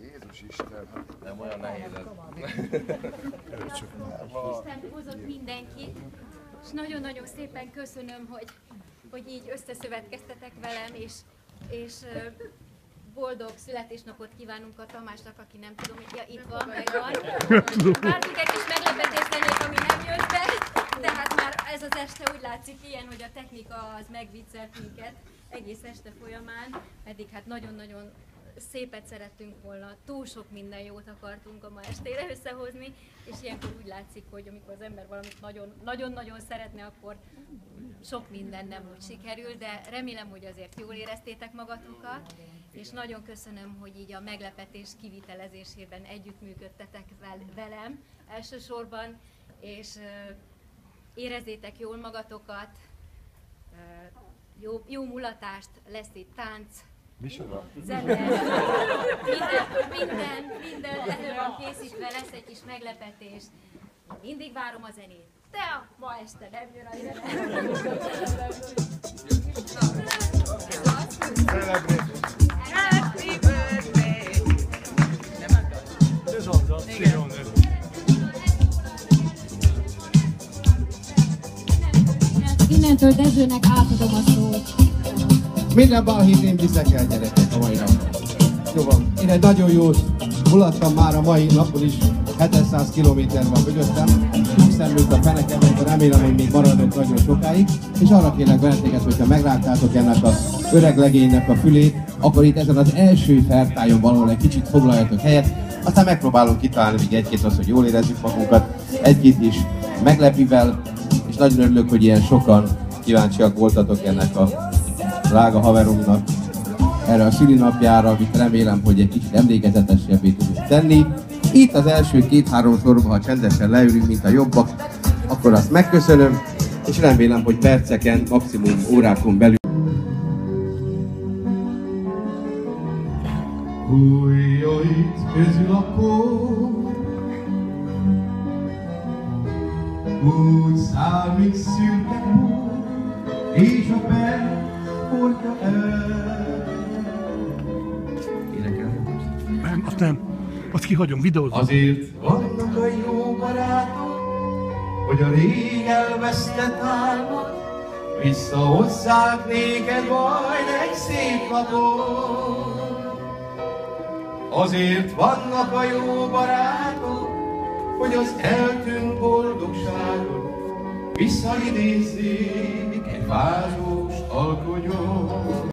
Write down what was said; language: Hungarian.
Jézus Isten, nem olyan nehéz. Isten hozott mindenkit, és nagyon-nagyon szépen köszönöm, hogy, hogy így összeszövetkeztetek velem, és, és boldog születésnapot kívánunk a Tamásnak, aki nem tudom, ja, itt van, meg van. Bárkiket is meglepetés lennék, ami nem jött be az este úgy látszik ilyen, hogy a technika az megviccelt minket egész este folyamán, pedig hát nagyon-nagyon szépet szerettünk volna, túl sok minden jót akartunk a ma estére összehozni, és ilyenkor úgy látszik, hogy amikor az ember valamit nagyon- nagyon-nagyon szeretne, akkor sok minden nem úgy sikerül, de remélem, hogy azért jól éreztétek magatokat, és nagyon köszönöm, hogy így a meglepetés kivitelezésében együttműködtetek vel- velem elsősorban, és érezzétek jól magatokat, jó, jó mulatást, lesz itt tánc, micsoda? zene, minden, minden, minden elő van készítve, lesz egy kis meglepetés. Mindig várom a zenét. De a ma este nem jön a zene. Innentől Dezsőnek átadom a szót. Minden balhét én viszek el gyerekek a mai napon. Jó van. Én egy nagyon jót mulattam már a mai napon is. 700 km van mögöttem. Húszemlőtt a fenekemben, remélem, hogy még maradok nagyon sokáig. És arra kérlek benneteket, hogyha megláttátok ennek a öreg legénynek a fülét, akkor itt ezen az első fertájon valahol egy kicsit foglaljatok helyet. Aztán megpróbálunk kitalálni még egy-két az, hogy jól érezzük magunkat. Egy-két is meglepivel, és nagyon örülök, hogy ilyen sokan kíváncsiak voltatok ennek a drága haverunknak erre a szülinapjára, amit remélem, hogy egy kicsit emlékezetesebbé tudjuk tenni. Itt az első két-három sorban, ha csendesen leülünk, mint a jobbak, akkor azt megköszönöm, és remélem, hogy perceken, maximum órákon belül Ujjait közül akkor Úgy száll, mint szürke hó, és a perc hordja el. Nem, azt nem. Azt kihagyom, videózom. Azért vannak a jó barátok, hogy a rég elvesztett álmat visszahozzák néked majd egy szép napon. Azért vannak a jó barátok, hogy az eltűnt boldogságot Visszaidézik egy vázós alkonyom,